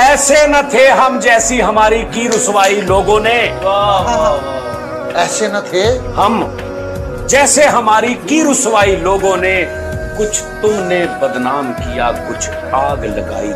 ऐसे न थे हम जैसी हमारी की रुसवाई लोगों ने। ऐसे न थे हम जैसे हमारी की रुसवाई लोगों ने। कुछ तुमने बदनाम किया कुछ आग लगाई।